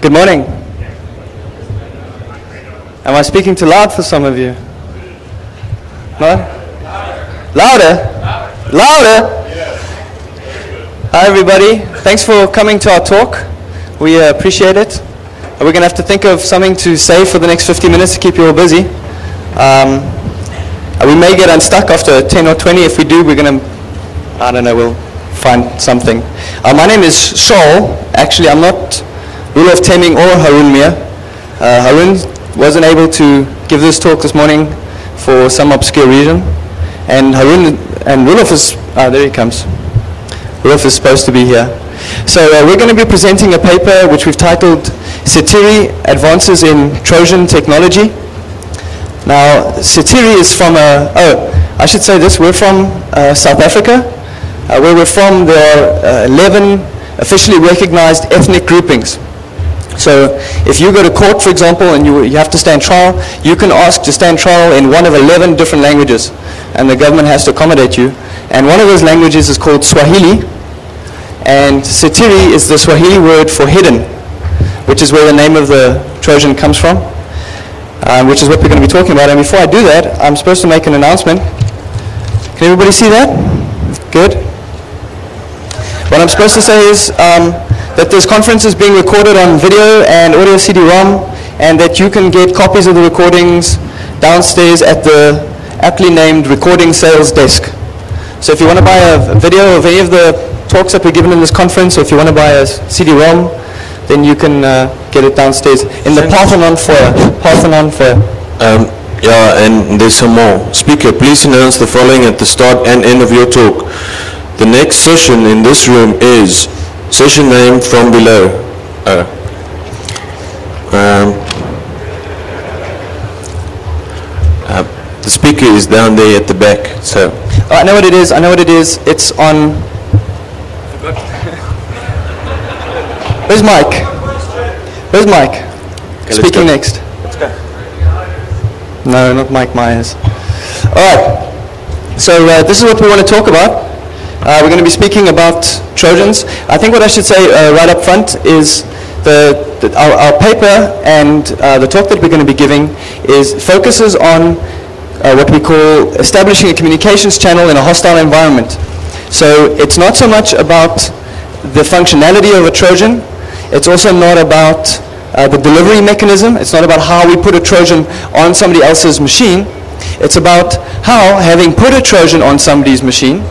Good morning. Am I speaking too loud for some of you? No? Louder? Louder? Hi everybody. Thanks for coming to our talk. We uh, appreciate it. We're going to have to think of something to say for the next 50 minutes to keep you all busy. Um, we may get unstuck after 10 or 20. If we do, we're going to, I don't know, we'll find something. Uh, my name is Saul. Actually, I'm not Roelof Teming or Harun Mir. Uh, Harun wasn't able to give this talk this morning for some obscure reason. And Harun and Roelof is, ah, there he comes. Roelof is supposed to be here. So uh, we're going to be presenting a paper which we've titled Cetiri Advances in Trojan Technology. Now, Cetiri is from a, oh, I should say this, we're from uh, South Africa. Uh, where we're from, there are uh, 11 officially recognized ethnic groupings. So if you go to court, for example, and you, you have to stand trial, you can ask to stand trial in one of 11 different languages, and the government has to accommodate you. And one of those languages is called Swahili, and Cetiri is the Swahili word for hidden, which is where the name of the Trojan comes from, um, which is what we're going to be talking about. And before I do that, I'm supposed to make an announcement. Can everybody see that? Good. What I'm supposed to say is um, that this conference is being recorded on video and audio CD-ROM, and that you can get copies of the recordings downstairs at the aptly named recording sales desk. So if you want to buy a video of any of the talks that were given in this conference, or if you want to buy a CD-ROM, then you can uh, get it downstairs in the Parthenon foyer. Parthenon foyer. Um, yeah, and there's some more. Speaker, please announce the following at the start and end of your talk. The next session in this room is session name from below. Uh, um, uh, the speaker is down there at the back, so. Oh, I know what it is. I know what it is. It's on. Where's Mike? Where's Mike? let's Speaking go. next. No, not Mike Myers. All right. So uh, this is what we want to talk about. Uh, we're going to be speaking about Trojans. I think what I should say uh, right up front is the, the, our, our paper and uh, the talk that we're going to be giving is focuses on uh, what we call establishing a communications channel in a hostile environment. So it's not so much about the functionality of a Trojan. It's also not about uh, the delivery mechanism. It's not about how we put a Trojan on somebody else's machine. It's about how, having put a Trojan on somebody's machine,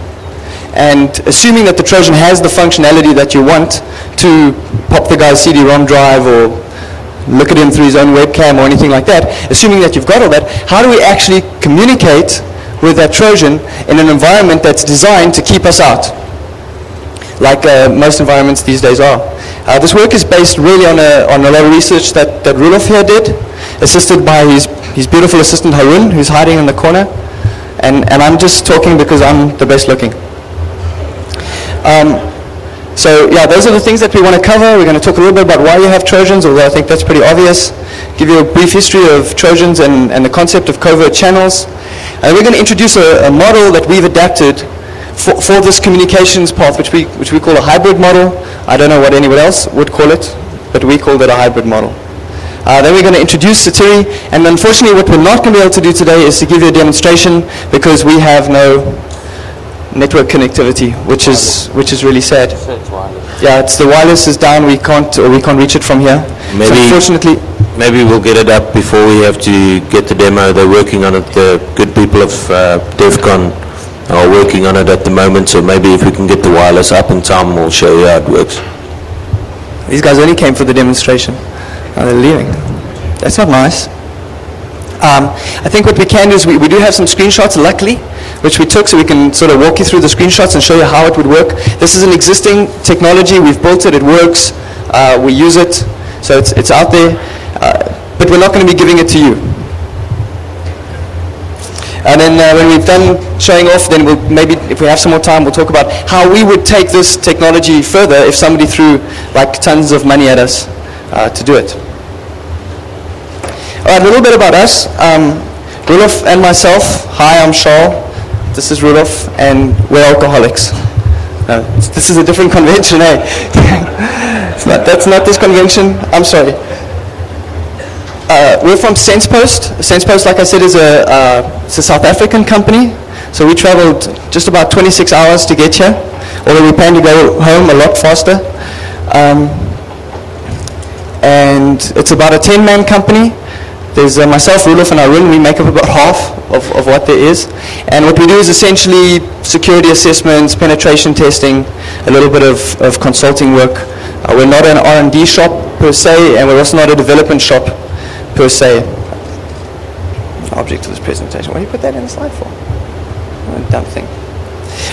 and assuming that the Trojan has the functionality that you want to pop the guy's CD-ROM drive or look at him through his own webcam or anything like that, assuming that you've got all that, how do we actually communicate with that Trojan in an environment that's designed to keep us out, like uh, most environments these days are. Uh, this work is based really on a, on a lot of research that, that Roelof here did, assisted by his, his beautiful assistant Harun, who's hiding in the corner. And, and I'm just talking because I'm the best looking. Um, so yeah, those are the things that we want to cover. We're going to talk a little bit about why you have Trojans, although I think that's pretty obvious. Give you a brief history of Trojans and, and the concept of covert channels. And we're going to introduce a, a model that we've adapted for, for this communications path, which we, which we call a hybrid model. I don't know what anyone else would call it, but we called it a hybrid model. Uh, then we're going to introduce Cetiri, and unfortunately what we're not going to be able to do today is to give you a demonstration because we have no network connectivity, which is which is really sad. Yeah, it's the wireless is down. We can't or we can't reach it from here. So Maybe- unfortunately, Maybe we'll get it up before we have to get the demo. They're working on it. The good people of uh, DEFCON are working on it at the moment, so maybe if we can get the wireless up in time, we'll show you how it works. these guys only came for the demonstration. Now they're leaving. That's not nice. Um, I think what we can do is we, we do have some screenshots, luckily, which we took so we can sort of walk you through the screenshots and show you how it would work. This is an existing technology. We've built it. It works. Uh, we use it. So it's, it's out there. Uh, but we're not going to be giving it to you. And then uh, when we've done showing off, then we'll maybe, if we have some more time, we'll talk about how we would take this technology further if somebody threw like tons of money at us uh, to do it. A little bit about us. Um, Roelof and myself. Hi, I'm Shaul. This is Rudolf, and we're alcoholics. No, this is a different convention, eh? not, that's not this convention. I'm sorry. Uh, we're from SensePost. SensePost, like I said, is a, uh, it's a South African company. So we traveled just about 26 hours to get here, although we plan to go home a lot faster. Um, and it's about a 10-man company. There's uh, myself, Rudolf, and Arun. We make up about half of, of what there is. And what we do is essentially security assessments, penetration testing, a little bit of, of consulting work. Uh, we're not an R&D shop per se, and we're also not a development shop per se. Object of this presentation. Why do you put that in the slide for? Dumb thing.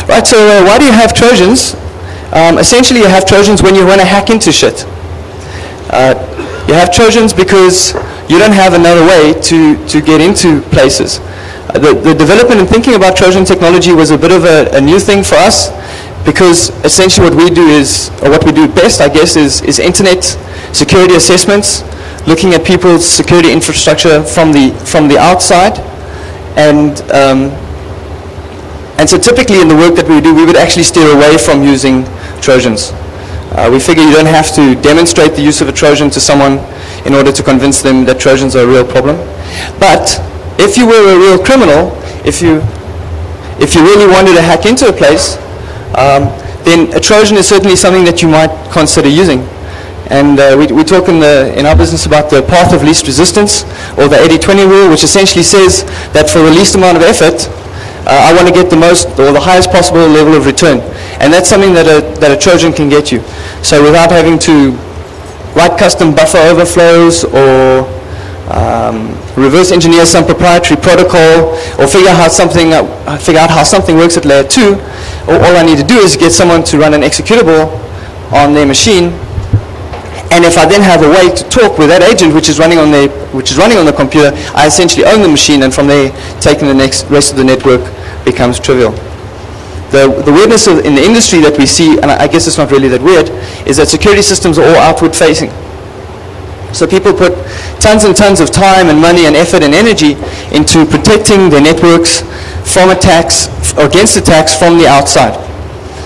Right, so uh, why do you have Trojans? Um, essentially, you have Trojans when you want to hack into shit. Uh, you have Trojans because you don't have another way to, to get into places. Uh, the, the development and thinking about Trojan technology was a bit of a, a new thing for us because essentially what we do is, or what we do best, I guess, is, is internet security assessments, looking at people's security infrastructure from the, from the outside. And, um, and so typically in the work that we do, we would actually steer away from using Trojans. Uh, we figure you don't have to demonstrate the use of a Trojan to someone in order to convince them that Trojans are a real problem. But if you were a real criminal, if you, if you really wanted to hack into a place, um, then a Trojan is certainly something that you might consider using. And uh, we, we talk in, the, in our business about the path of least resistance, or the 80-20 rule, which essentially says that for the least amount of effort, uh, I want to get the most or the highest possible level of return. And that's something that a, that a Trojan can get you. So without having to write custom buffer overflows or um, reverse engineer some proprietary protocol or figure out how something, uh, figure out how something works at layer two, all, all I need to do is get someone to run an executable on their machine and if I then have a way to talk with that agent which is running on the which is running on the computer, I essentially own the machine and from there taking the next rest of the network becomes trivial. The, the weirdness of, in the industry that we see, and I guess it's not really that weird, is that security systems are all outward facing. So people put tons and tons of time and money and effort and energy into protecting their networks from attacks, or against attacks from the outside.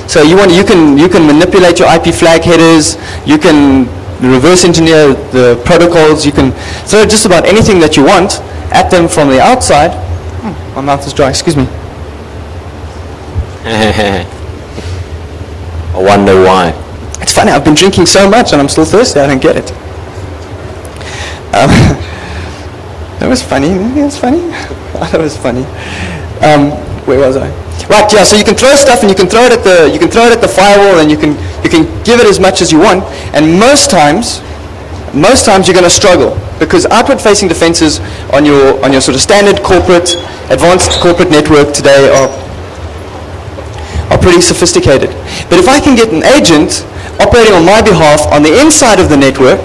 So you, want, you, can, you can manipulate your IP flag headers, you can reverse engineer the protocols, you can throw just about anything that you want at them from the outside. Hmm, my mouth is dry, excuse me. I wonder why. It's funny, I've been drinking so much and I'm still thirsty, I don't get it. Um, that was funny, maybe was funny? that was funny. Um, where was I? Right, yeah, so you can throw stuff and you can throw it at the, you can throw it at the firewall and you can, you can give it as much as you want. And most times, most times you're going to struggle because outward-facing defenses on your, on your sort of standard corporate, advanced corporate network today are are pretty sophisticated. But if I can get an agent operating on my behalf on the inside of the network,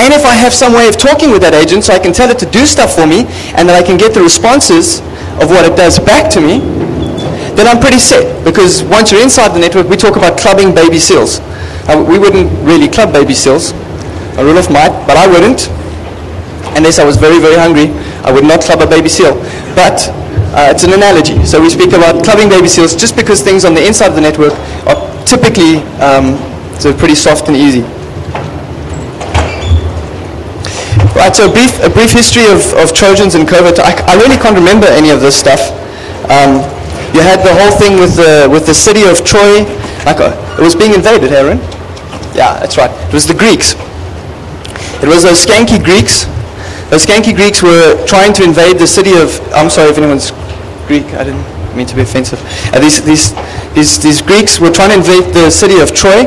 and if I have some way of talking with that agent so I can tell it to do stuff for me and that I can get the responses of what it does back to me, then I'm pretty set. Because once you're inside the network, we talk about clubbing baby seals. We wouldn't really club baby seals. A Rudolf might, but I wouldn't. Unless I was very, very hungry, I would not club a baby seal. But uh, it's an analogy. So we speak about clubbing baby seals just because things on the inside of the network are typically um, so pretty soft and easy. Right, so a brief, a brief history of, of Trojans and covert. I, I really can't remember any of this stuff. Um, you had the whole thing with the, with the city of Troy. Like, uh, it was being invaded, Aaron. Yeah, that's right. It was the Greeks. It was those skanky Greeks. Those skanky Greeks were trying to invade the city of, I'm sorry if anyone's Greek, I didn't mean to be offensive. Uh, these, these, these, these Greeks were trying to invade the city of Troy,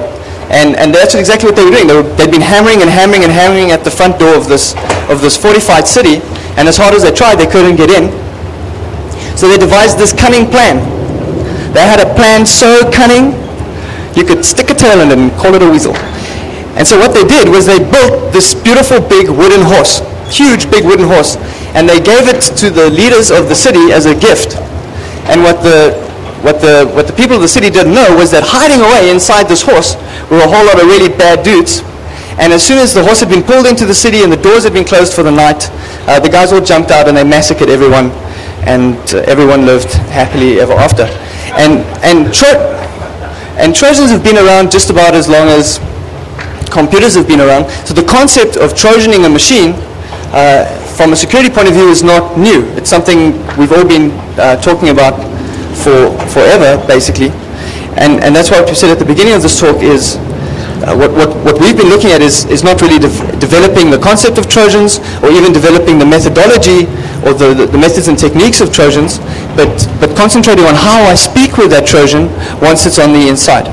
and, and that's exactly what they were doing. They were, they'd been hammering and hammering and hammering at the front door of this, of this fortified city, and as hard as they tried, they couldn't get in. So they devised this cunning plan. They had a plan so cunning, you could stick a tail in it and call it a weasel. And so what they did was they built this beautiful big wooden horse, huge big wooden horse, and they gave it to the leaders of the city as a gift. And what the, what the, what the people of the city didn't know was that hiding away inside this horse were a whole lot of really bad dudes. And as soon as the horse had been pulled into the city and the doors had been closed for the night, uh, the guys all jumped out and they massacred everyone, and uh, everyone lived happily ever after. And, and Troy, And Trojans have been around just about as long as computers have been around. So the concept of Trojaning a machine uh, from a security point of view is not new. It's something we've all been uh, talking about for forever, basically. And, and that's what we said at the beginning of this talk is uh, what, what, what we've been looking at is, is not really de developing the concept of Trojans or even developing the methodology or the, the, the, methods and techniques of Trojans, but, but concentrating on how I speak with that Trojan once it's on the inside.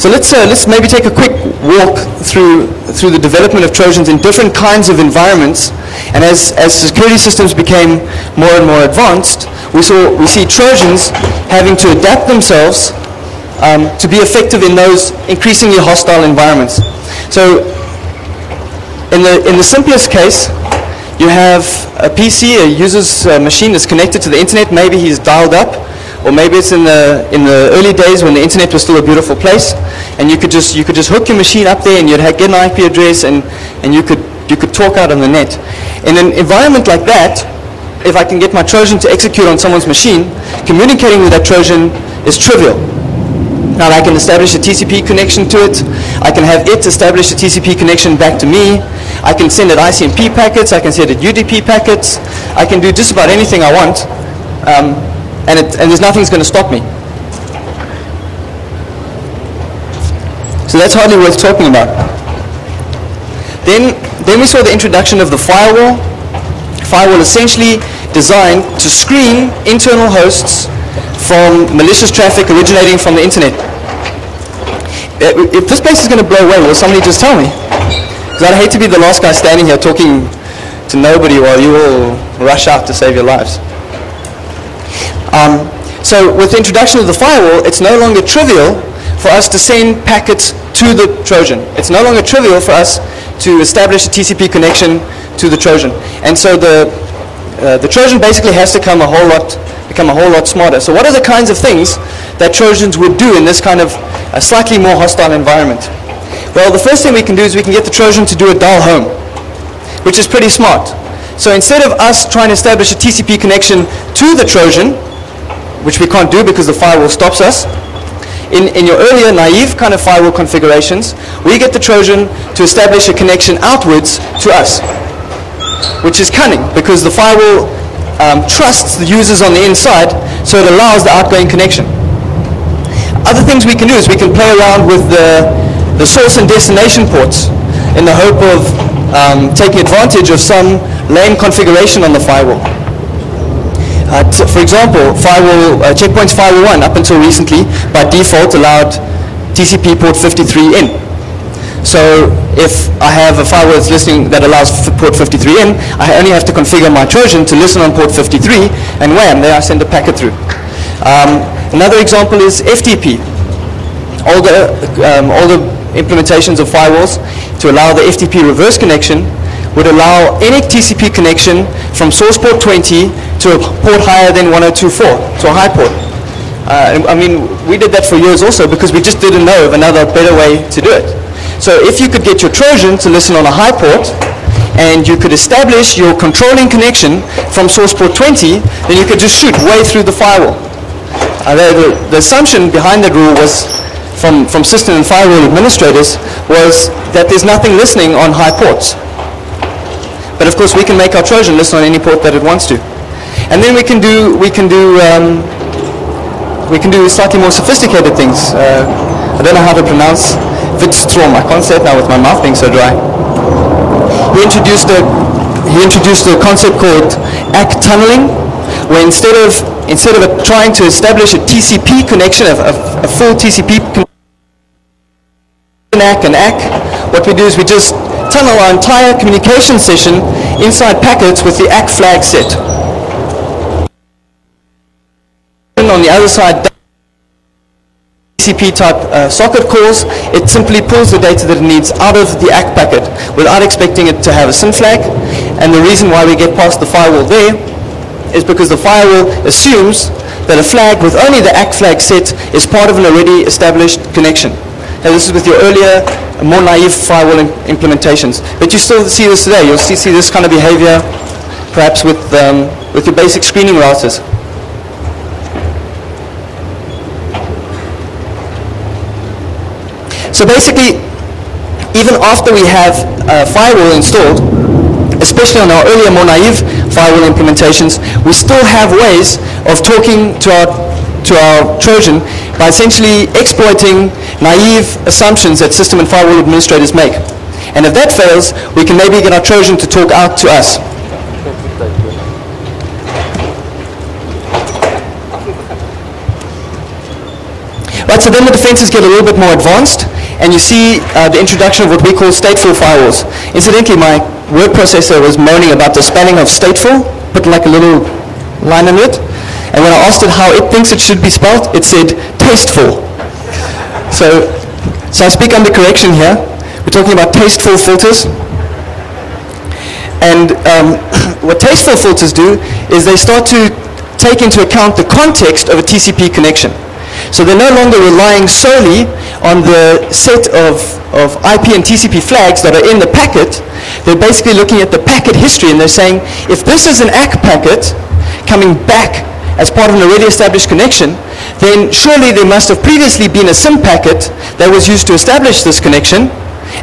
So let's, uh, let's maybe take a quick walk through, through the development of Trojans in different kinds of environments. And as, as security systems became more and more advanced, we, saw, we see Trojans having to adapt themselves um, to be effective in those increasingly hostile environments. So in the, in the simplest case, you have a PC, a user's uh, machine that's connected to the internet. Maybe he's dialed up, or maybe it's in the, in the early days when the internet was still a beautiful place, and you could just, you could just hook your machine up there and you'd get an IP address and, and you, could, you could talk out on the net. In an environment like that, if I can get my Trojan to execute on someone's machine, communicating with that Trojan is trivial. Now I can establish a TCP connection to it. I can have it establish a TCP connection back to me. I can send it ICMP packets. I can send it UDP packets. I can do just about anything I want. Um, and, it, and there's nothing's going to stop me. So that's hardly worth talking about. Then, then we saw the introduction of the firewall. Firewall essentially designed to screen internal hosts from malicious traffic originating from the internet. Uh, if this place is going to blow away, will somebody just tell me? Because I'd hate to be the last guy standing here talking to nobody while you all rush out to save your lives. Um, so with the introduction of the firewall, it's no longer trivial for us to send packets to the Trojan. It's no longer trivial for us to establish a TCP connection to the Trojan. And so the, uh, the Trojan basically has to come a whole lot become a whole lot smarter. So what are the kinds of things that Trojans would do in this kind of a slightly more hostile environment? Well, the first thing we can do is we can get the Trojan to do a dial home, which is pretty smart. So instead of us trying to establish a TCP connection to the Trojan, which we can't do because the firewall stops us, in, in your earlier naive kind of firewall configurations, we get the Trojan to establish a connection outwards to us, which is cunning because the firewall um, trusts the users on the inside, so it allows the outgoing connection. Other things we can do is we can play around with the, the source and destination ports in the hope of um, taking advantage of some lame configuration on the firewall. Uh, for example, firewall, uh, checkpoints firewall 1 up until recently by default allowed TCP port 53 in. So if I have a firewall that's listening that allows port 53 in, I only have to configure my Trojan to listen on port 53, and wham, there I send a packet through. Um, another example is FTP. All the, um, all the implementations of firewalls to allow the FTP reverse connection would allow any TCP connection from source port 20 to a port higher than 1024, to a high port. Uh, I mean, we did that for years also because we just didn't know of another better way to do it. So if you could get your Trojan to listen on a high port, and you could establish your controlling connection from source port 20, then you could just shoot way through the firewall. Uh, the, the, assumption behind that rule was, from, from system and firewall administrators, was that there's nothing listening on high ports. But of course, we can make our Trojan listen on any port that it wants to. And then we can do, we can do, um, we can do slightly more sophisticated things. Uh, I don't know how to pronounce Wittstrom. I can't say it now with my mouth being so dry. He introduced a he introduced a concept called ACK tunneling, where instead of instead of trying to establish a TCP connection, a, a, a full TCP connection, ACK and ACK, what we do is we just tunnel our entire communication session inside packets with the ACK flag set. And on the other side, TCP type uh, socket calls, it simply pulls the data that it needs out of the ACK packet without expecting it to have a SYN flag. And the reason why we get past the firewall there is because the firewall assumes that a flag with only the ACK flag set is part of an already established connection. Now this is with your earlier, more naive firewall implementations. But you still see this today. You'll see, see this kind of behavior perhaps with, um, with your basic screening routers. So basically, even after we have a firewall installed, especially on our earlier, more naive firewall implementations, we still have ways of talking to our, to our Trojan by essentially exploiting naive assumptions that system and firewall administrators make. And if that fails, we can maybe get our Trojan to talk out to us. Right, so then the defenses get a little bit more advanced, and you see uh, the introduction of what we call stateful firewalls. Incidentally, my word processor was moaning about the spelling of stateful, put like a little line under it, and when I asked it how it thinks it should be spelled, it said tasteful. So, so I speak under correction here. We're talking about tasteful filters. And um, what tasteful filters do is they start to take into account the context of a TCP connection. So they're no longer relying solely on the set of, of IP and TCP flags that are in the packet. They're basically looking at the packet history and they're saying, if this is an ACK packet coming back as part of an already established connection, then surely there must have previously been a SYN packet that was used to establish this connection,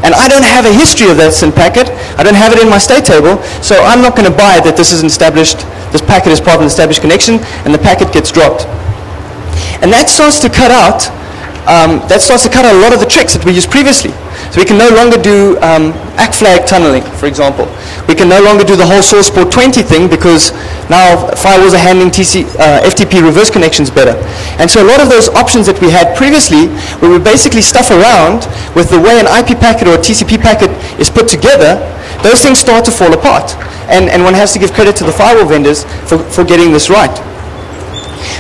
and I don't have a history of that SYN packet. I don't have it in my state table, so I'm not going to buy that this is established, this packet is part of an established connection, and the packet gets dropped. And that starts to cut out, um, that starts to cut out a lot of the tricks that we used previously. So we can no longer do um, ACK flag tunneling, for example. We can no longer do the whole source port 20 thing because now firewalls are handling TC, uh, FTP reverse connections better. And so a lot of those options that we had previously, where we basically stuff around with the way an IP packet or a TCP packet is put together, those things start to fall apart. And, and one has to give credit to the firewall vendors for, for getting this right.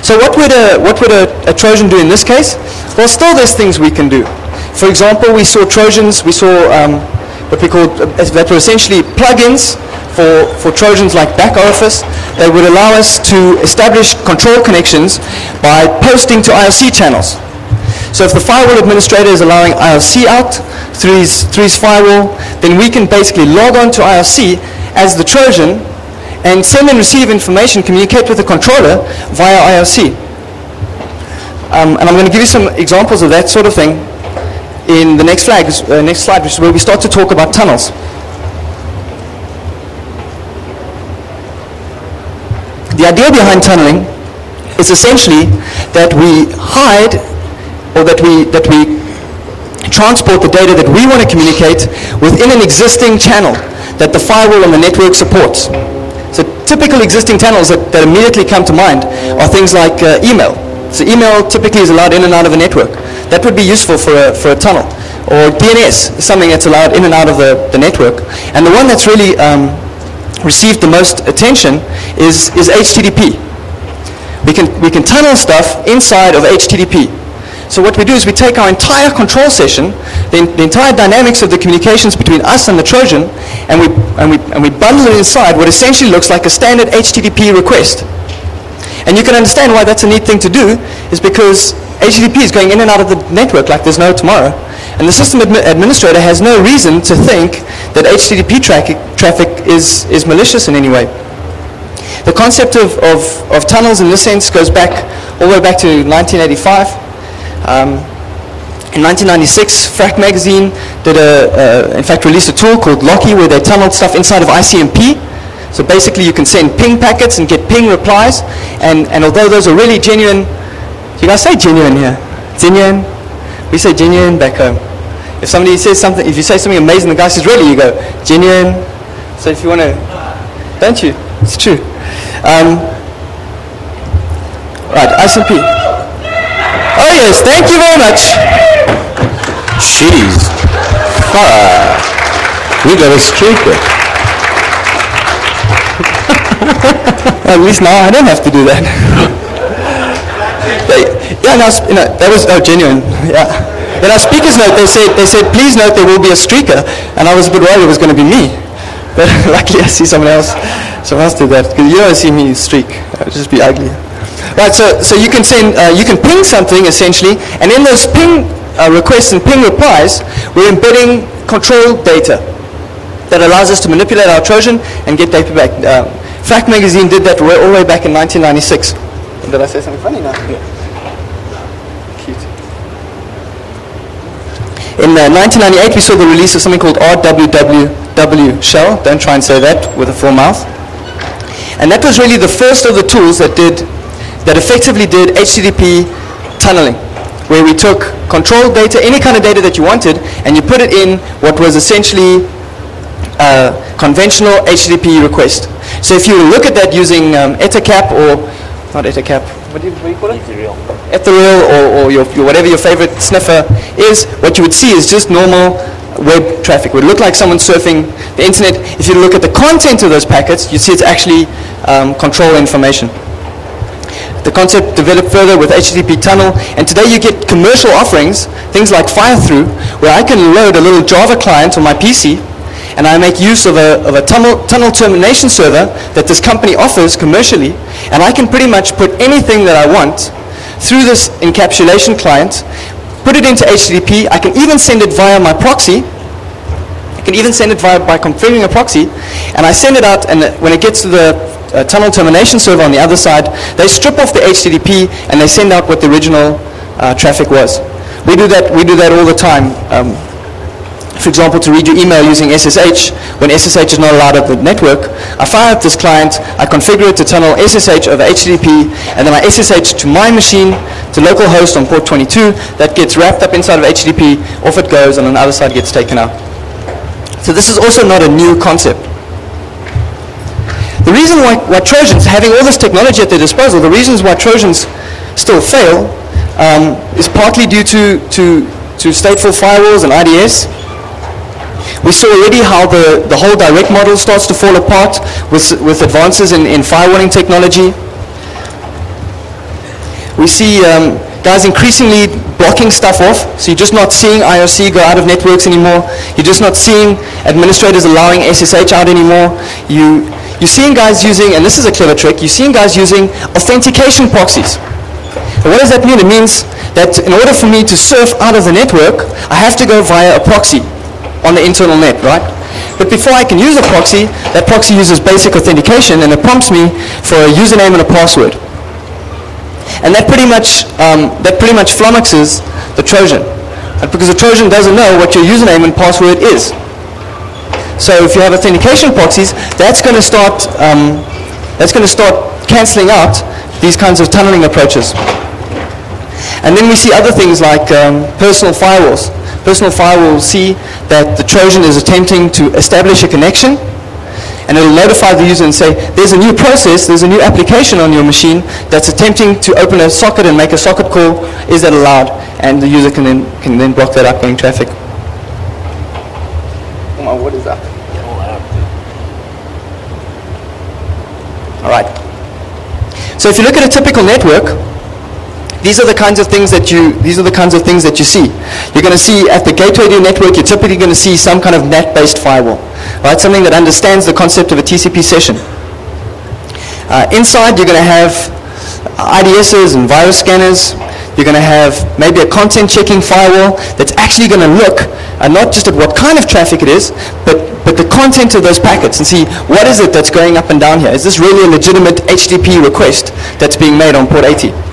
So what would, a, what would a, a Trojan do in this case? Well, still there's things we can do. For example, we saw Trojans, we saw um, what we called, uh, that were essentially plugins for, for Trojans like back office that would allow us to establish control connections by posting to IRC channels. So if the firewall administrator is allowing IRC out through his, through his firewall, then we can basically log on to IRC as the Trojan and send and receive information, communicate with the controller via IRC. Um, and I'm going to give you some examples of that sort of thing in the next, flag, uh, next slide, which is where we start to talk about tunnels. The idea behind tunneling is essentially that we hide or that we, that we transport the data that we want to communicate within an existing channel that the firewall and the network supports. Typical existing channels that, that immediately come to mind are things like uh, email. So email typically is allowed in and out of a network. That would be useful for a, for a tunnel. Or DNS something that's allowed in and out of the, the network. And the one that's really um, received the most attention is, is HTTP. We can, we can tunnel stuff inside of HTTP. So what we do is we take our entire control session, the, the, entire dynamics of the communications between us and the Trojan, and we, and, we, and we bundle it inside what essentially looks like a standard HTTP request. And you can understand why that's a neat thing to do, is because HTTP is going in and out of the network like there's no tomorrow. And the system admi administrator has no reason to think that HTTP tra traffic is, is malicious in any way. The concept of, of, of tunnels in this sense goes back all the way back to 1985. Um, in 1996, Phrack magazine did a, uh, in fact, released a tool called Locky where they tunneled stuff inside of ICMP. So basically you can send ping packets and get ping replies. And, and although those are really genuine, you guys say genuine here? Genuine? We say genuine back home. If somebody says something, if you say something amazing, the guy says, really? You go, genuine. So if you want to, don't you? It's true. Um, right, ICMP. Oh yes, thank you very much. Jeez. Ah, we got a streaker. At least now I don't have to do that. yeah, no, you know, that was oh, genuine. Yeah. In our speaker's note, they said, they said, please note there will be a streaker, and I was a bit worried it was going to be me. But luckily I see someone else, someone else did that, because you don't see me streak. It would just be ugly. Right, so, so you can send, uh, you can ping something essentially, and in those ping uh, requests and ping replies, we're embedding control data that allows us to manipulate our Trojan and get data back. Uh, Phrack magazine did that all the way back in 1996. Did I say something funny now? Yeah. Cute. In uh, 1998, we saw the release of something called RWWW shell. Don't try and say that with a full mouth. And that was really the first of the tools that did, that effectively did HTTP tunneling, where we took control data, any kind of data that you wanted, and you put it in what was essentially a conventional HTTP request. So if you look at that using um, Ettercap or, not Ettercap, what do you, what do you call it? Ethereal. Ethereal or, or your, your, whatever your favorite sniffer is, what you would see is just normal web traffic. It would look like someone surfing the internet. If you look at the content of those packets, you see it's actually um, control information. The concept developed further with HTTP tunnel, and today you get commercial offerings, things like Firethrough, where I can load a little Java client on my PC, and I make use of a, of a tunnel, tunnel termination server that this company offers commercially, and I can pretty much put anything that I want through this encapsulation client, put it into HTTP. I can even send it via my proxy. I can even send it via by configuring a proxy, and I send it out, and when it gets to the uh, tunnel termination server on the other side, they strip off the HTTP and they send out what the original uh, traffic was. We do that. We do that all the time. Um, for example, to read your email using SSH, when SSH is not allowed at the network, I fire up this client, I configure it to tunnel SSH over HTTP, and then I SSH to my machine, to localhost on port 22, that gets wrapped up inside of HTTP, off it goes, and on the other side gets taken out. So this is also not a new concept. The reason why, why Trojans, having all this technology at their disposal, the reasons why Trojans still fail um, is partly due to, to, to stateful firewalls and IDS, we saw already how the, the whole direct model starts to fall apart with, with advances in, in firewalling technology. We see um, guys increasingly blocking stuff off, so you're just not seeing IRC go out of networks anymore. You're just not seeing administrators allowing SSH out anymore. You, you're seeing guys using, and this is a clever trick, you're seeing guys using authentication proxies. And what does that mean? It means that in order for me to surf out of the network, I have to go via a proxy on the internal net, right? But before I can use a proxy, that proxy uses basic authentication and it prompts me for a username and a password. And that pretty much, um, that pretty much flummoxes the Trojan. Because the Trojan doesn't know what your username and password is. So if you have authentication proxies, that's going to start, um, that's going to start canceling out these kinds of tunneling approaches. And then we see other things like um, personal firewalls. Personal firewall will see that the Trojan is attempting to establish a connection and it'll notify the user and say, there's a new process, there's a new application on your machine that's attempting to open a socket and make a socket call. Is that allowed? And the user can then, can then block that outgoing traffic. Oh what is that? All right. So if you look at a typical network, these are the kinds of things that you, these are the kinds of things that you see. You're going to see at the gateway to your network, you're typically going to see some kind of NAT-based firewall, right? Something that understands the concept of a TCP session. Uh, inside, you're going to have IDSs and virus scanners. You're going to have maybe a content checking firewall that's actually going to look uh, not just at what kind of traffic it is, but, but the content of those packets and see what is it that's going up and down here. Is this really a legitimate HTTP request that's being made on port 80?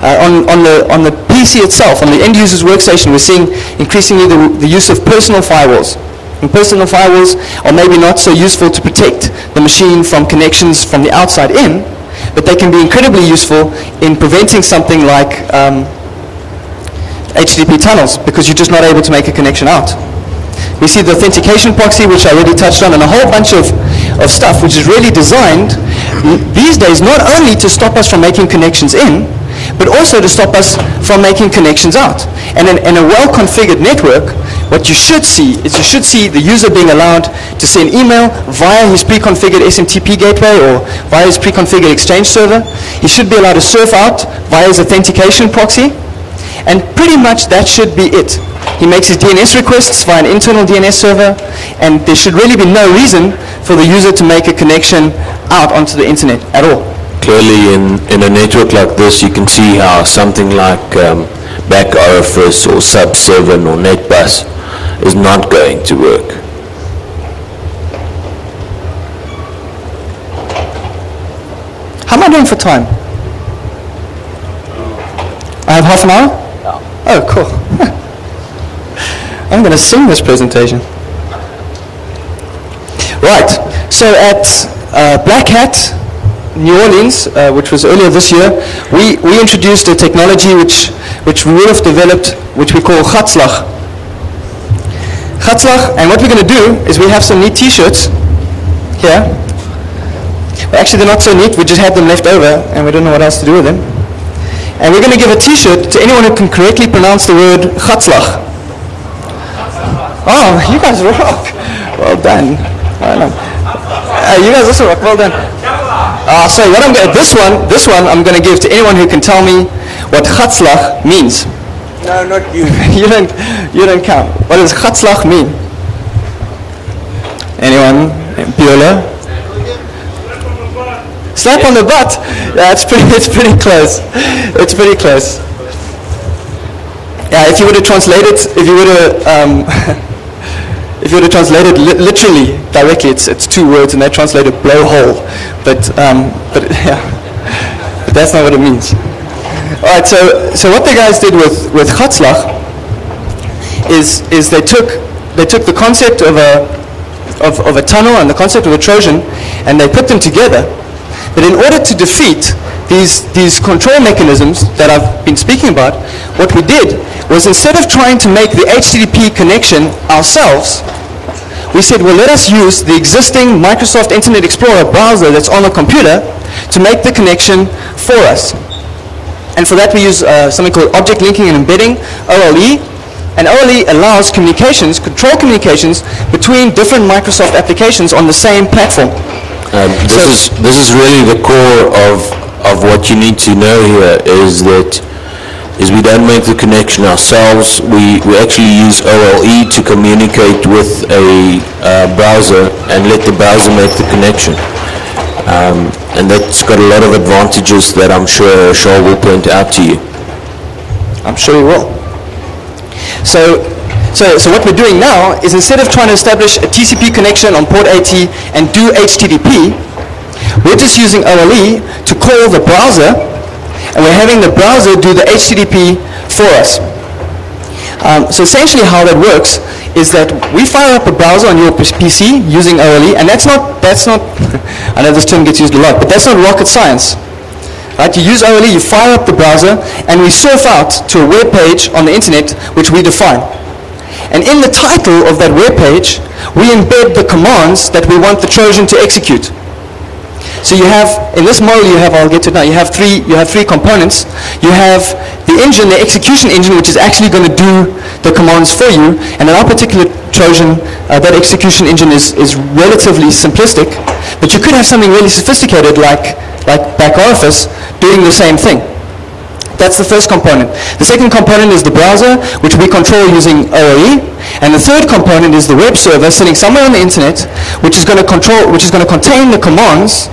Uh, on, on, the, on the PC itself, on the end user's workstation, we're seeing increasingly the, the use of personal firewalls. And personal firewalls are maybe not so useful to protect the machine from connections from the outside in, but they can be incredibly useful in preventing something like um, HTTP tunnels because you're just not able to make a connection out. We see the authentication proxy, which I already touched on, and a whole bunch of, of stuff which is really designed these days not only to stop us from making connections in, but also to stop us from making connections out. And in, in, a well-configured network, what you should see is you should see the user being allowed to send email via his pre-configured SMTP gateway or via his pre-configured Exchange server. He should be allowed to surf out via his authentication proxy. And pretty much that should be it. He makes his DNS requests via an internal DNS server, and there should really be no reason for the user to make a connection out onto the internet at all clearly in, in a network like this, you can see how something like um, back orifice or sub7 or netbus is not going to work. How am I doing for time? I have half an hour? Yeah. Oh, cool. I'm going to sing this presentation. Right. So at uh, Black Hat, New Orleans, uh, which was earlier this year, we, we introduced a technology which, which have developed, which we call Gatslag. Gatslag, and what we're going to do is we have some neat t-shirts here. Well, actually, they're not so neat. We just had them left over, and we don't know what else to do with them. And we're going to give a t-shirt to anyone who can correctly pronounce the word Gatslag. Oh, you guys rock. Well done. Well done. Uh, you guys also rock. Well done. Uh, so what I'm going this one, this one I'm going to give to anyone who can tell me what Gatslag means. No, not you. you don't, you don't count. What does Gatslag mean? Anyone? Biola? Slap on the butt. Yeah, it's pretty, it's pretty close. It's pretty close. Yeah, if you were to translate it, if you were to, um, if you were to translate it li- literally, directly, it's, it's two words, and they translate it blowhole. But, um, but yeah, but that's not what it means. All right, so, so what the guys did with, with Gatslag is, is they took, they took the concept of a, of, of a tunnel and the concept of a Trojan, and they put them together. But in order to defeat these, these control mechanisms that I've been speaking about, what we did was instead of trying to make the HTTP connection ourselves, we said, well, let us use the existing Microsoft Internet Explorer browser that's on the computer to make the connection for us. And for that we use uh, something called object linking and embedding, OLE. And OLE allows communications, control communications, between different Microsoft applications on the same platform. Um, this So- is this is really the core of of what you need to know here is that is we don't make the connection ourselves. We we actually use OLE to communicate with a uh, browser and let the browser make the connection. Um, and that's got a lot of advantages that I'm sure Shaw will point out to you. I'm sure he will. So, so, so what we're doing now is instead of trying to establish a TCP connection on port 80 and do HTTP, we're just using OLE to call the browser, and we're having the browser do the HTTP for us. Um, so essentially how that works is that we fire up a browser on your PC using OLE, and that's not, that's not, I know this term gets used a lot, but that's not rocket science. Right? You use OLE, you fire up the browser, and we surf out to a web page on the internet which we define. And in the title of that web page, we embed the commands that we want the Trojan to execute. So you have, in this model you have, I'll get to now, you have three, you have three components. You have the engine, the execution engine, which is actually going to do the commands for you. And in our particular Trojan, uh, that execution engine is, is relatively simplistic. But you could have something really sophisticated like, like back office doing the same thing. That's the first component. The second component is the browser, which we control using OOE. And the third component is the web server sitting somewhere on the internet, which is going to control, which is going to contain the commands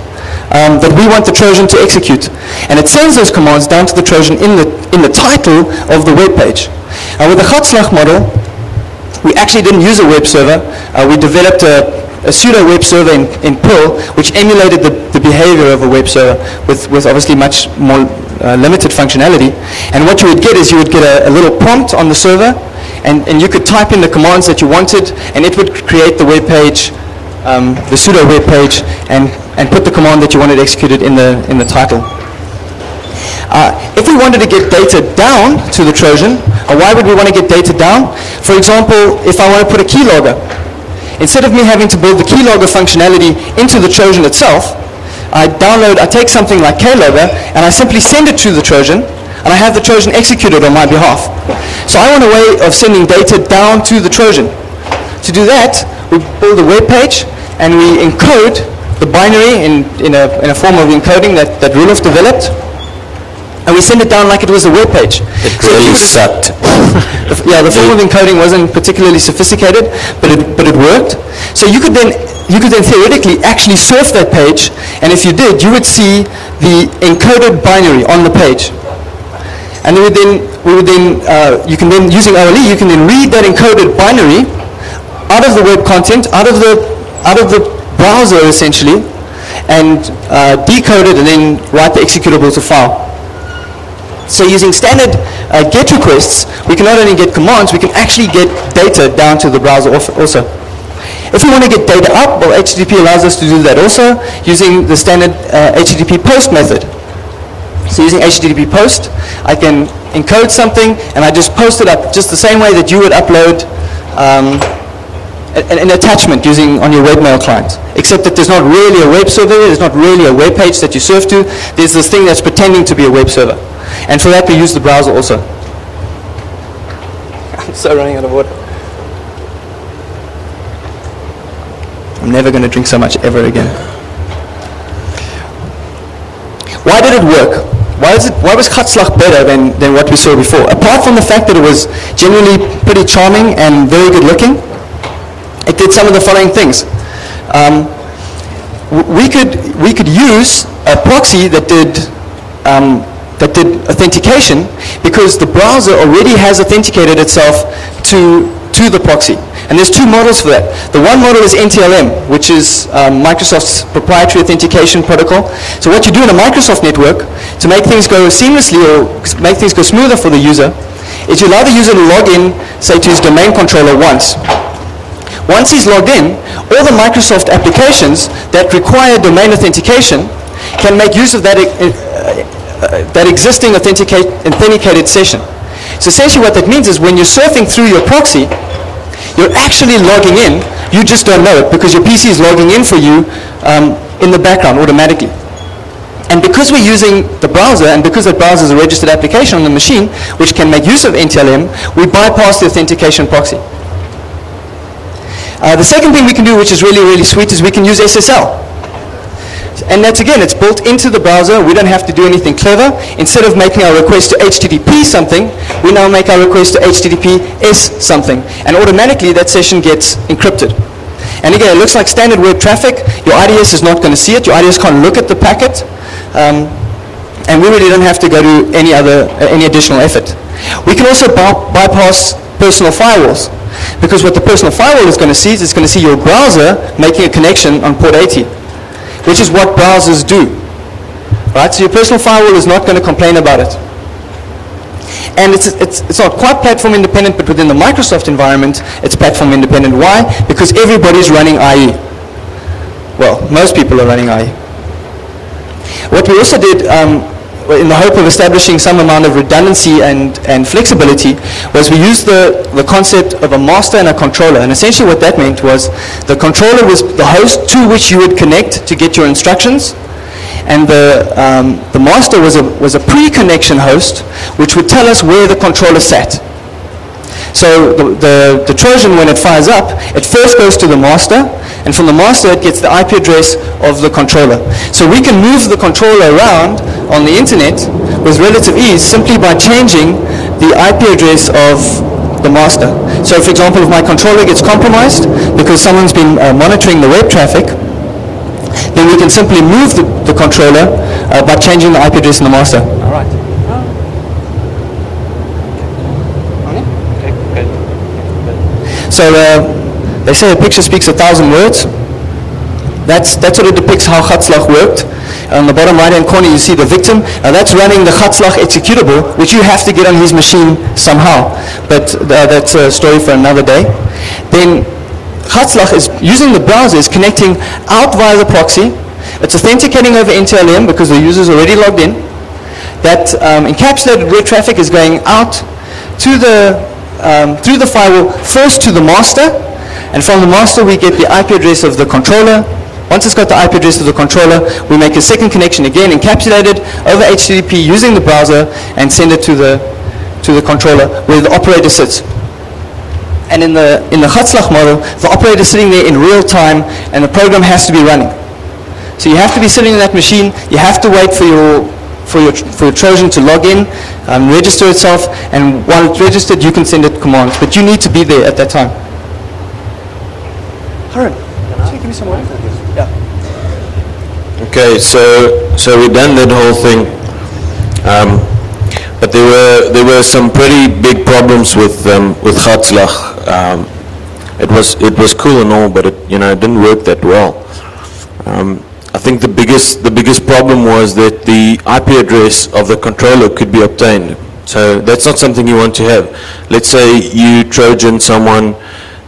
um, that we want the Trojan to execute. And it sends those commands down to the Trojan in the, in the title of the web page. And with the Gatslag model, we actually didn't use a web server. Uh, we developed a, a pseudo web server in, in Perl, which emulated the, the behavior of a web server with, with obviously much more uh, limited functionality. And what you would get is you would get a, a little prompt on the server, and, and you could type in the commands that you wanted, and it would create the web page, um, the pseudo web page, and, and put the command that you wanted executed in the, in the title. Uh, if we wanted to get data down to the Trojan, or why would we want to get data down? For example, if I want to put a keylogger, instead of me having to build the keylogger functionality into the Trojan itself, I download, I take something like Keylogger, and I simply send it to the Trojan, and I have the Trojan executed on my behalf. So I want a way of sending data down to the Trojan. To do that, we build a web page, and we encode the binary in, in, a, in a form of encoding that, that Roelof developed, and we send it down like it was a web page. It So really you were to- sucked. the- yeah, the form of encoding wasn't particularly sophisticated, but it, but it worked. So you could then, you could then theoretically actually surf that page, and if you did, you would see the encoded binary on the page. And we would then, we would then, uh, you can then, using OLE, you can then read that encoded binary out of the web content, out of the, out of the browser essentially, and uh, decode it and then write the executable to file. So using standard uh, GET requests, we can not only get commands, we can actually get data down to the browser also. If we want to get data up, well, HTTP allows us to do that also using the standard uh, HTTP post method. So using HTTP post, I can encode something and I just post it up just the same way that you would upload um, an, attachment using on your webmail client. Except that there's not really a web server, there's not really a web page that you serve to. There's this thing that's pretending to be a web server. And for that we use the browser also. I'm so running out of water. I'm never going to drink so much ever again. Why did it work? Why, is it, why was Katslach better than, than what we saw before? Apart from the fact that it was genuinely pretty charming and very good looking, it did some of the following things. Um, we, could, we could use a proxy that did, um, that did authentication because the browser already has authenticated itself to, to the proxy. And there's two models for that. The one model is NTLM, which is um, Microsoft's proprietary authentication protocol. So what you do in a Microsoft network to make things go seamlessly or make things go smoother for the user is you allow the user to log in, say, to his domain controller once. Once he's logged in, all the Microsoft applications that require domain authentication can make use of that, uh, that existing authenticate, authenticated session. So essentially what that means is when you're surfing through your proxy, you're actually logging in, you just don't know it because your PC is logging in for you um, in the background automatically. And because we're using the browser, and because that browser is a registered application on the machine, which can make use of NTLM, we bypass the authentication proxy. Uh, the second thing we can do, which is really, really sweet, is we can use SSL. And that's again, it's built into the browser. We don't have to do anything clever. Instead of making our request to HTTP something, we now make our request to HTTPS something. And automatically that session gets encrypted. And again, it looks like standard web traffic. Your IDS is not going to see it. Your IDS can't look at the packet. Um, and we really don't have to go to any other, uh, any additional effort. We can also by- bypass personal firewalls. Because what the personal firewall is going to see is it's going to see your browser making a connection on port 80 which is what browsers do. Right? So your personal firewall is not going to complain about it. And it's, it's, it's not quite platform independent, but within the Microsoft environment, it's platform independent. Why? Because everybody's running IE. Well, most people are running IE. What we also did, um, in the hope of establishing some amount of redundancy and, and flexibility, was we used the, the concept of a master and a controller. And essentially what that meant was the controller was the host to which you would connect to get your instructions. And the, um, the master was a, was a pre-connection host, which would tell us where the controller sat. So the, the, the Trojan, when it fires up, it first goes to the master, and from the master it gets the IP address of the controller. So we can move the controller around on the internet with relative ease simply by changing the IP address of the master. So for example, if my controller gets compromised because someone's been uh, monitoring the web traffic, then we can simply move the, the controller uh, by changing the IP address in the master. All right. So uh, they say a picture speaks a thousand words. That's, that sort of depicts how Chatzlach worked. On the bottom right-hand corner, you see the victim. Now that's running the Chatzlach executable, which you have to get on his machine somehow. But uh, that's a story for another day. Then Chatzlach is using the browser, is connecting out via the proxy. It's authenticating over NTLM because the user's already logged in. That um, encapsulated web traffic is going out to the, um, through the firewall, first to the master, and from the master we get the IP address of the controller. Once it's got the IP address of the controller, we make a second connection again, encapsulated over HTTP using the browser, and send it to the, to the controller where the operator sits. And in the, in the Chatzlach model, the operator is sitting there in real time, and the program has to be running. So you have to be sitting in that machine, you have to wait for your, for your, for your Trojan to log in, um, register itself, and while it's registered, you can send it commands. But you need to be there at that time. Give me some water? Yeah. Okay, so so we done that whole thing, um, but there were there were some pretty big problems with um, with Chatzlach. Um, it was it was cool and all, but it you know it didn't work that well. Um, I think the biggest, the biggest problem was that the IP address of the controller could be obtained. So that's not something you want to have. Let's say you Trojan someone,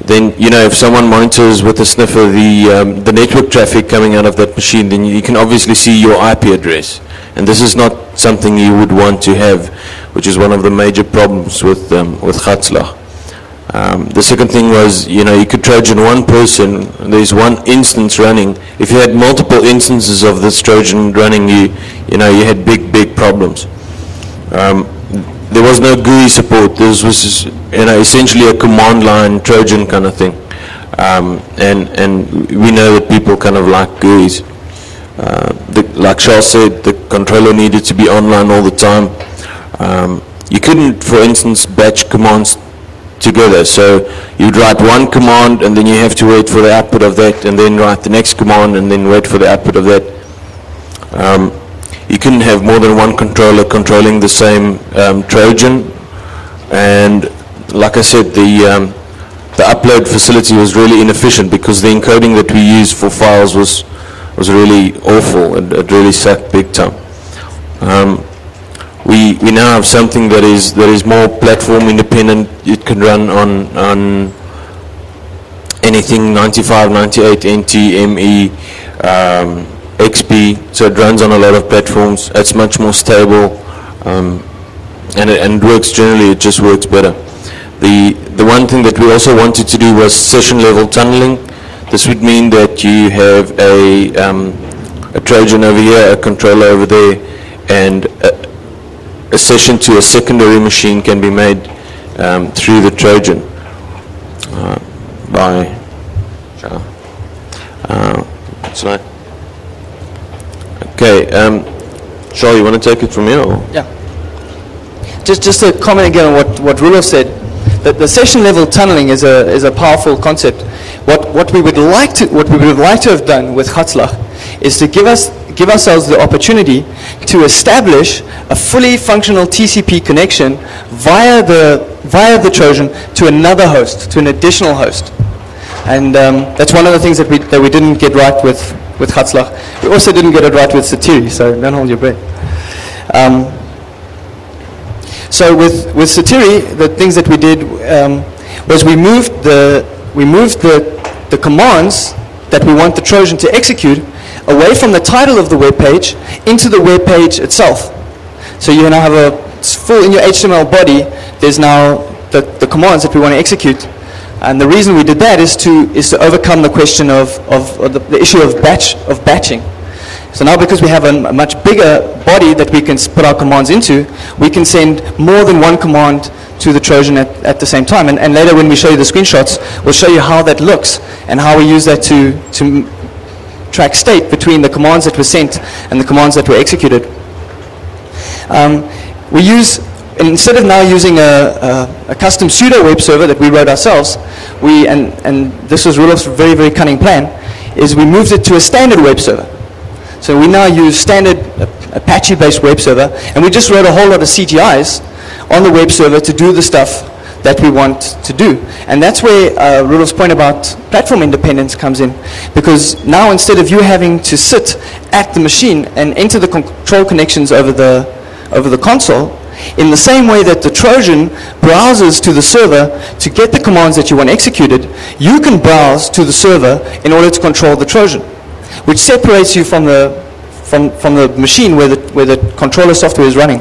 then, you know, if someone monitors with a sniffer the, um, the network traffic coming out of that machine, then you can obviously see your IP address. And this is not something you would want to have, which is one of the major problems with, um, with Gatslag. Um, the second thing was, you know, you could Trojan one person, there's one instance running. If you had multiple instances of this Trojan running, you, you know, you had big, big problems. Um, there was no GUI support. This was, you know, essentially a command line Trojan kind of thing. Um, and, and we know that people kind of like GUIs. Uh, the, like Charles said, the controller needed to be online all the time. Um, you couldn't, for instance, batch commands together. So you'd write one command and then you have to wait for the output of that and then write the next command and then wait for the output of that. Um, you couldn't have more than one controller controlling the same um, Trojan. And like I said, the, um, the upload facility was really inefficient because the encoding that we used for files was, was really awful. It, it really sucked big time. Um, we, we now have something that is, that is more platform independent. It can run on, on anything 95, 98, NT, ME, um, XP, so it runs on a lot of platforms. It's much more stable, um, and, it, and works generally, it just works better. The, the one thing that we also wanted to do was session level tunneling. This would mean that you have a, um, a Trojan over here, a controller over there, and a, a session to a secondary machine can be made um, through the Trojan uh, by uh, slide. Okay, um, Charles, you want to take it from here? Or? Yeah. Just, just to comment again on what, what Rudolf said, that the session level tunneling is a, is a powerful concept. What, what, we would like to, what we would like to have done with Gatslag is to give, us, give ourselves the opportunity to establish a fully functional TCP connection via the, via the Trojan to another host, to an additional host. And um, that's one of the things that we, that we didn't get right with, with Gatslag. We also didn't get it right with Satiri, so don't hold your breath. Um, so with, with Satiri, the things that we did um, was we moved the, we moved the, the commands that we want the Trojan to execute away from the title of the web page into the web page itself. So you now have a full, in your HTML body, there's now the, the commands that we want to execute. And the reason we did that is to, is to overcome the question of, of, the, the, issue of, batch, of batching. So now because we have a, a, much bigger body that we can put our commands into, we can send more than one command to the Trojan at, at the same time. And, and later when we show you the screenshots, we'll show you how that looks and how we use that to, to track state between the commands that were sent and the commands that were executed. Um, we use, instead of now using a, a, a, custom pseudo web server that we wrote ourselves, we, and, and this was Rudolf's very, very cunning plan, is we moved it to a standard web server. So we now use standard Apache-based web server, and we just wrote a whole lot of CGIs on the web server to do the stuff that we want to do. And that's where uh, Rudolf's point about platform independence comes in. Because now instead of you having to sit at the machine and enter the control connections over the, over the console, in the same way that the Trojan browses to the server to get the commands that you want executed, you can browse to the server in order to control the Trojan, which separates you from the, from, from the machine where the, where the controller software is running.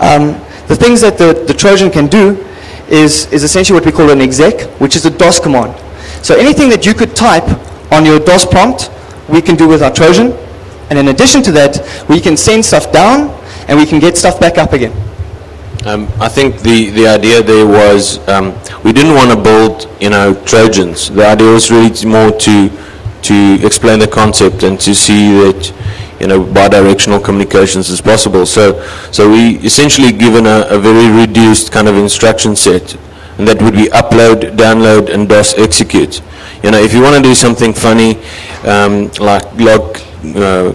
Um, the things that the, the Trojan can do is, is essentially what we call an exec, which is a DOS command. So anything that you could type on your DOS prompt, we can do with our Trojan. And in addition to that, we can send stuff down and we can get stuff back up again. Um, I think the, the idea there was um, we didn't want to build, you know, Trojans. The idea was really more to to explain the concept and to see that you know, bidirectional communications is possible. So, so we essentially given a, a, very reduced kind of instruction set, and that would be upload, download, and DOS execute. You know, if you want to do something funny, um, like log, uh,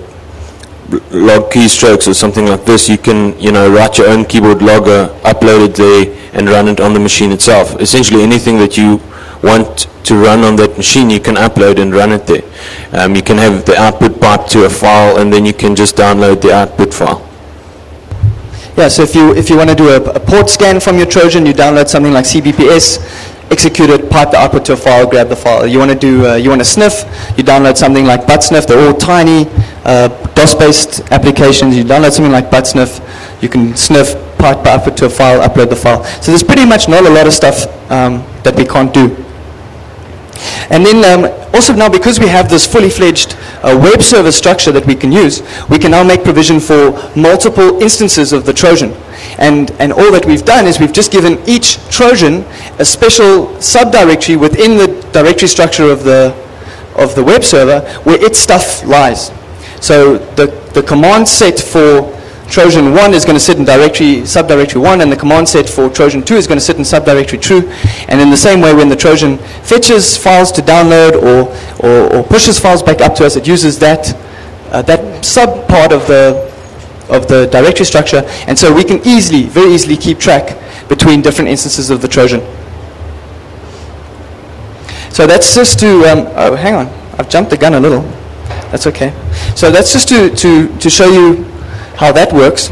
log keystrokes or something like this, you can, you know, write your own keyboard logger, upload it there, and run it on the machine itself. Essentially anything that you want to run on that machine, you can upload and run it there. Um, you can have the output pipe to a file, and then you can just download the output file. Yeah, so if you, if you want to do a, a port scan from your Trojan, you download something like CBPS, execute it, pipe the output to a file, grab the file. You want to do, uh, you want to sniff, you download something like ButtSniff. They're all tiny uh, DOS-based applications. You download something like ButtSniff, you can sniff, pipe the output to a file, upload the file. So there's pretty much not a lot of stuff um, that we can't do. And then um, also now because we have this fully fledged uh, web server structure that we can use, we can now make provision for multiple instances of the Trojan. And, and all that we've done is we've just given each Trojan a special subdirectory within the directory structure of the, of the web server where its stuff lies. So the, the command set for Trojan 1 is going to sit in directory, subdirectory 1, and the command set for Trojan 2 is going to sit in subdirectory 2. And in the same way, when the Trojan fetches files to download or, or, or pushes files back up to us, it uses that, uh, that sub part of the, of the directory structure. And so we can easily, very easily keep track between different instances of the Trojan. So that's just to, um, oh, hang on, I've jumped the gun a little. That's okay. So that's just to, to, to show you how that works.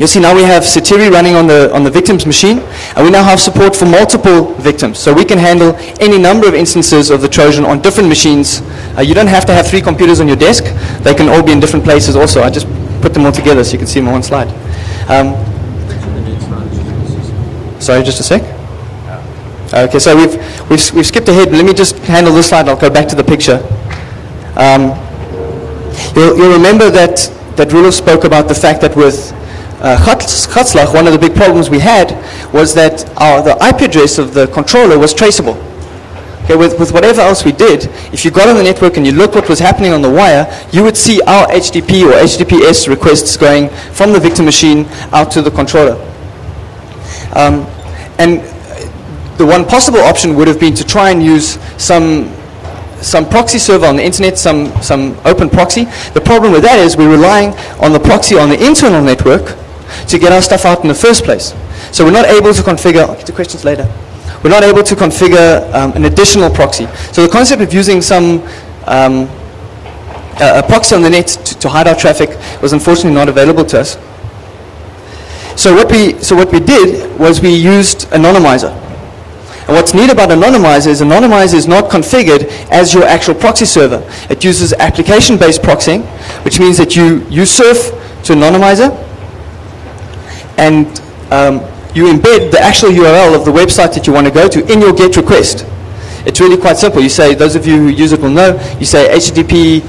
You see now we have Satiri running on the, on the victim's machine, and we now have support for multiple victims. So we can handle any number of instances of the Trojan on different machines. Uh, you don't have to have three computers on your desk. They can all be in different places also. I just put them all together so you can see them on one slide. Um, sorry, just a sec. Okay, so we've, we've, we've skipped ahead. Let me just handle this slide. I'll go back to the picture. Um, you'll, you'll remember that that Rudolf spoke about the fact that with uh, Gatzlach, one of the big problems we had was that our, the IP address of the controller was traceable. Okay, with, with whatever else we did, if you got on the network and you looked what was happening on the wire, you would see our HTTP or HTTPS requests going from the victim machine out to the controller. Um, and the one possible option would have been to try and use some some proxy server on the internet, some, some open proxy. The problem with that is we're relying on the proxy on the internal network to get our stuff out in the first place. So we're not able to configure, I'll get to questions later. We're not able to configure um, an additional proxy. So the concept of using some um, a, proxy on the net to, to hide our traffic was unfortunately not available to us. So what we, so what we did was we used Anonymizer. And what's neat about Anonymizer is Anonymizer is not configured as your actual proxy server. It uses application-based proxying, which means that you, you surf to Anonymizer and um, you embed the actual URL of the website that you want to go to in your GET request. It's really quite simple. You say, those of you who use it will know, you say HTTP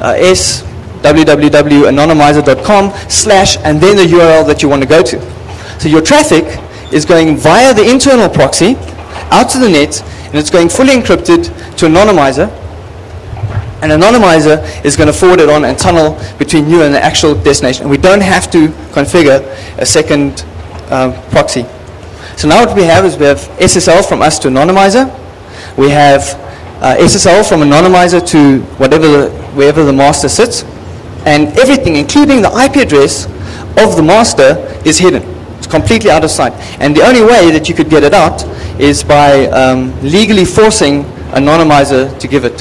S www.anonymizer.com slash and then the URL that you want to go to. So your traffic is going via the internal proxy out to the net, and it's going fully encrypted to Anonymizer. And Anonymizer is going to forward it on and tunnel between you and the actual destination. And we don't have to configure a second uh, proxy. So now what we have is we have SSL from us to Anonymizer. We have uh, SSL from Anonymizer to whatever the, wherever the master sits. And everything, including the IP address of the master, is hidden. It's completely out of sight. And the only way that you could get it out is by um, legally forcing Anonymizer to give it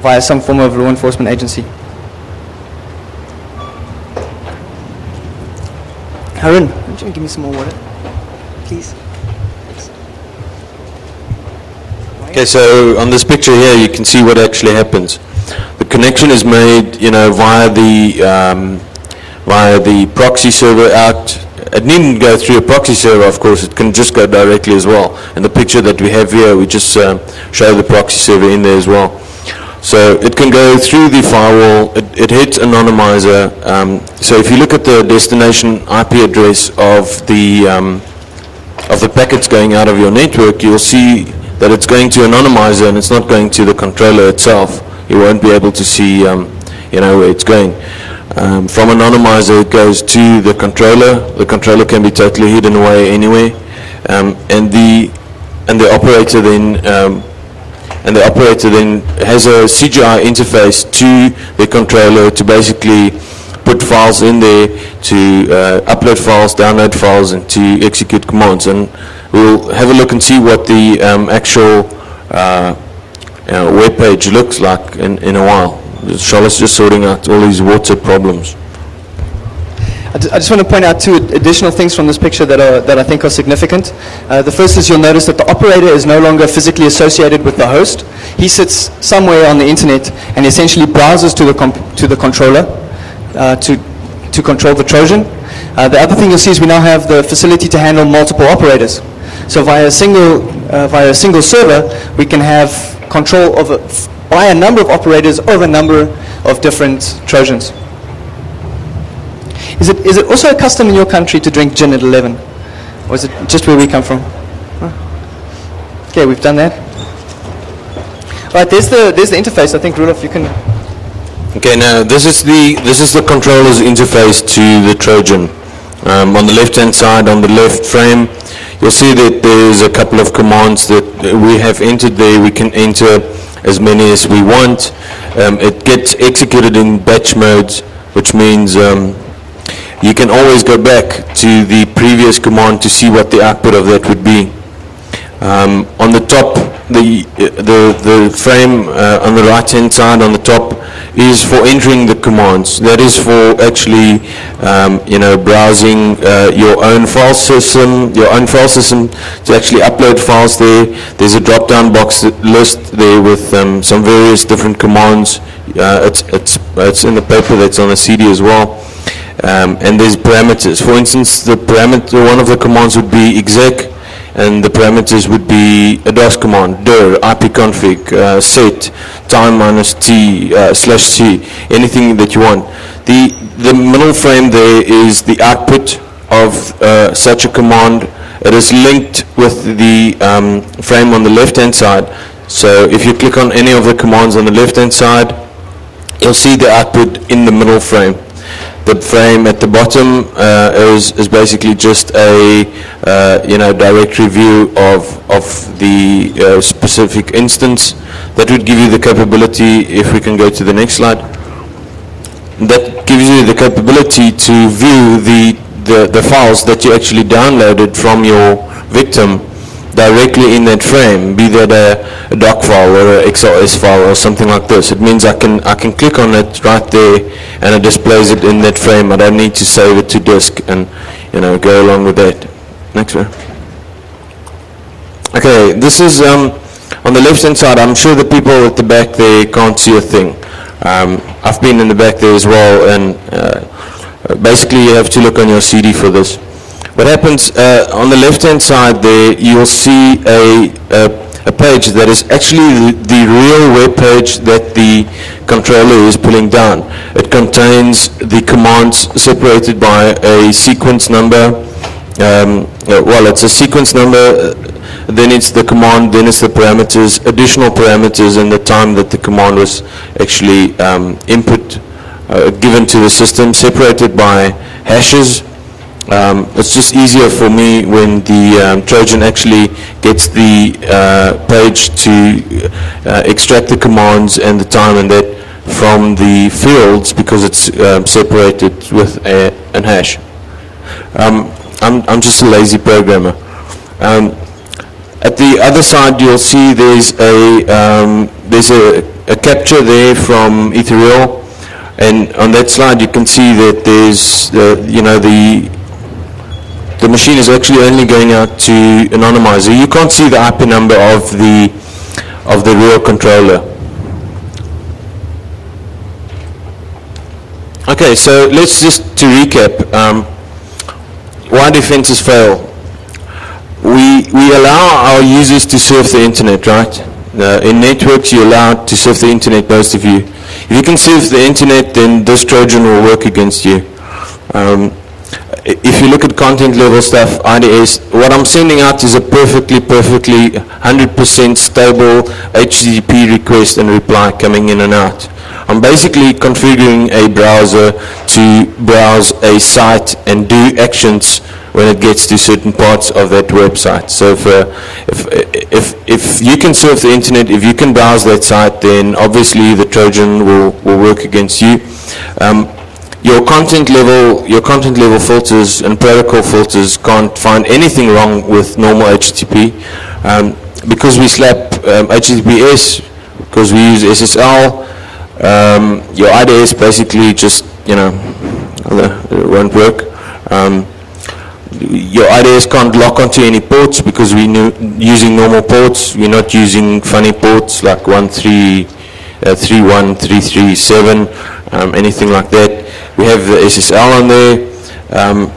via some form of law enforcement agency. Harun, would you give me some more water, please? Okay, so on this picture here, you can see what actually happens. The connection is made, you know, via the um, via the proxy server out it needn't go through a proxy server, of course. It can just go directly as well. And the picture that we have here, we just uh, show the proxy server in there as well. So it can go through the firewall. It, it hits anonymizer. Um, so if you look at the destination IP address of the um, of the packets going out of your network, you'll see that it's going to anonymizer and it's not going to the controller itself. You won't be able to see, um, you know, where it's going. Um, from anonymizer, it goes to the controller. The controller can be totally hidden away anyway, um, and the and the operator then um, and the operator then has a CGI interface to the controller to basically put files in there, to uh, upload files, download files, and to execute commands. And we'll have a look and see what the um, actual uh, know, web page looks like in, in a while. Charlotte's just sorting out all these water problems. I just want to point out two additional things from this picture that, are, that I think are significant. Uh, the first is you'll notice that the operator is no longer physically associated with the host. He sits somewhere on the internet and essentially browses to the, to the controller uh, to, to control the Trojan. Uh, the other thing you'll see is we now have the facility to handle multiple operators. So via a single, uh, via a single server, we can have control of by a number of operators over a number of different Trojans. Is it, is it also a custom in your country to drink gin at 11? Or is it just where we come from? Okay, we've done that. Right, there's the, there's the interface. I think, Rudolph, you can... Okay, now this is the this is the controller's interface to the Trojan. Um, on the left-hand side, on the left frame, you'll see that there's a couple of commands that we have entered there. We can enter as many as we want. Um, it gets executed in batch modes, which means um, you can always go back to the previous command to see what the output of that would be. Um, on the top, the, the, the frame uh, on the right-hand side on the top is for entering the commands. That is for actually, um, you know, browsing uh, your own file system, your own file system to actually upload files there. There's a drop-down box list there with um, some various different commands. Uh, it's, it's, it's in the paper that's on the CD as well. Um, and there's parameters. For instance, the parameter, one of the commands would be exec, and the parameters would be a DOS command, dir, ipconfig, uh, set, time minus t, uh, slash c, anything that you want. The, the middle frame there is the output of uh, such a command. It is linked with the um, frame on the left-hand side. So if you click on any of the commands on the left-hand side, you'll see the output in the middle frame. The frame at the bottom uh, is, is basically just a uh, you know directory view of, of the uh, specific instance. That would give you the capability, if we can go to the next slide, that gives you the capability to view the, the, the files that you actually downloaded from your victim directly in that frame, be that a, a doc file or an XLS file or something like this. It means I can, I can click on it right there and it displays it in that frame. I don't need to save it to disk and, you know, go along with that. Next one. Okay, this is um, on the left-hand side. I'm sure the people at the back there can't see a thing. Um, I've been in the back there as well, and uh, basically you have to look on your CD for this. What happens uh, on the left-hand side there, you'll see a, a a page that is actually the, real web page that the controller is pulling down. It contains the commands separated by a sequence number. Um, uh, well, it's a sequence number, uh, then it's the command, then it's the parameters, additional parameters, and the time that the command was actually um, input uh, given to the system, separated by hashes. Um, it's just easier for me when the um, Trojan actually gets the uh, page to uh, extract the commands and the time and that from the fields because it's um, separated with a, an hash. Um, I'm, I'm just a lazy programmer. Um, at the other side, you'll see there's a um, there's a, a capture there from Ethereal, and on that slide you can see that there's uh, you know the the machine is actually only going out to anonymizer. You can't see the IP number of the of the real controller. Okay, so let's just to recap. Um, why defenses fail? We we allow our users to surf the internet, right? Uh, in networks, you're allowed to surf the internet, most of you. If you can surf the internet, then this Trojan will work against you. Um, if you look at content level stuff, IDS, what I'm sending out is a perfectly, perfectly 100% stable HTTP request and reply coming in and out. I'm basically configuring a browser to browse a site and do actions when it gets to certain parts of that website. So if, uh, if, if, if you can surf the internet, if you can browse that site, then obviously the Trojan will, will work against you. Um, your content level, your content level filters and protocol filters can't find anything wrong with normal HTTP. Um, because we slap um, HTTPS, because we use SSL, um, your IDS basically just, you know, it won't work. Um, your IDS can't lock onto any ports because we're using normal ports. We're not using funny ports like 13, uh, 31337, um, anything like that. We have the SSL on there. Um,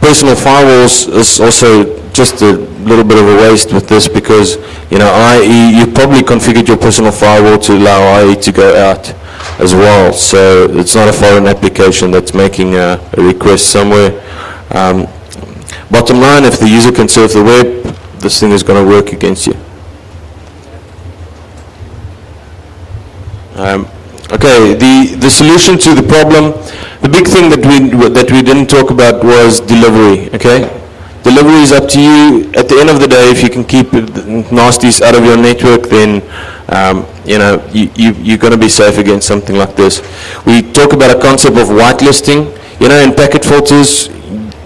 personal firewalls is also just a little bit of a waste with this because, you know, IE, you probably configured your personal firewall to allow IE to go out as well. So it's not a foreign application that's making a, a request somewhere. Um, bottom line, if the user can surf the web, this thing is going to work against you. Um, okay, the, the solution to the problem, the big thing that we, that we didn't talk about was delivery, okay? Delivery is up to you. At the end of the day, if you can keep nasties out of your network, then um, you know, you, you, you're going to be safe against something like this. We talk about a concept of whitelisting. You know, in packet filters,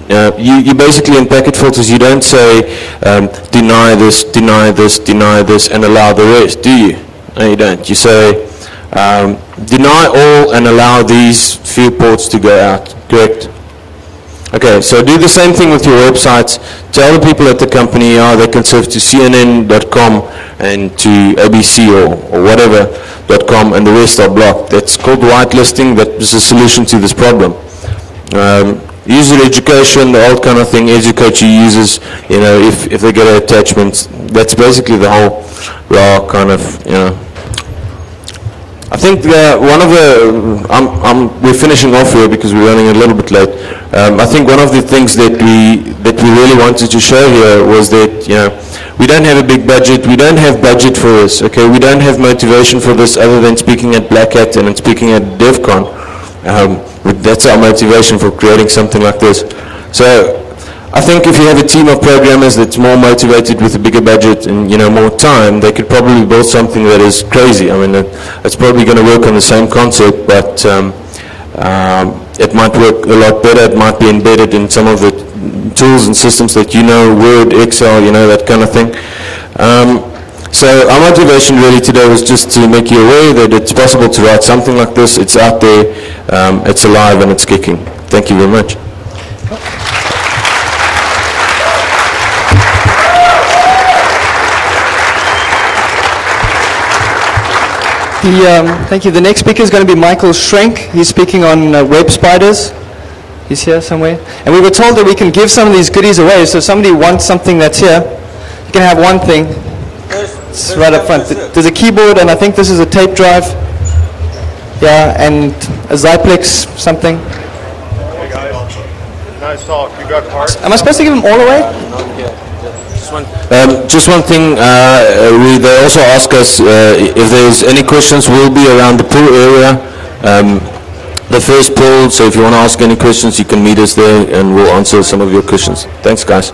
uh, you, you basically in packet filters, you don't say um, deny this, deny this, deny this, and allow the rest, do you? No, you don't. You say um, deny all and allow these few ports to go out, correct? Okay, so do the same thing with your websites. Tell the people at the company how they can surf to cnn.com and to ABC or, or whatever.com and the rest are blocked. That's called whitelisting. That is a solution to this problem. Um, user education, the old kind of thing, educate your users, you know, if, if they get an attachment. That's basically the whole raw kind of, you know, I think uh, one of the, I'm, I'm, we're finishing off here because we're running a little bit late. Um, I think one of the things that we, that we really wanted to show here was that, you know, we don't have a big budget, we don't have budget for this, okay? We don't have motivation for this other than speaking at Black Hat and speaking at DEF CON. Um, that's our motivation for creating something like this. So I think if you have a team of programmers that's more motivated with a bigger budget and you know more time, they could probably build something that is crazy. I mean, it's probably going to work on the same concept, but um, um, it might work a lot better. It might be embedded in some of the tools and systems that you know, Word, Excel, you know, that kind of thing. Um, so our motivation really today was just to make you aware that it's possible to write something like this. It's out there, um, it's alive, and it's kicking. Thank you very much. The, um, thank you. The next speaker is going to be Michael Schrenk. He's speaking on uh, web spiders. He's here somewhere. And we were told that we can give some of these goodies away. So if somebody wants something that's here, you can have one thing. There's, it's there's right up front. There's a keyboard, and I think this is a tape drive. Yeah, and a Xyplex something. Hey guys. Nice talk. You got cards? Am I supposed to give them all away? Just one, um, just one thing, uh, we, they also ask us uh, if there's any questions, we'll be around the pool area. Um, the first pool, so if you want to ask any questions, you can meet us there and we'll answer some of your questions. Thanks, guys.